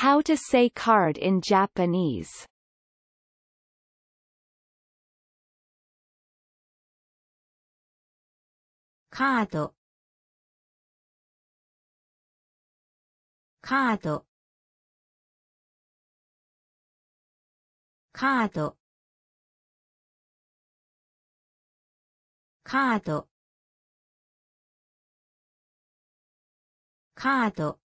How to say card in Japanese Card. Card. Card. Card. Card.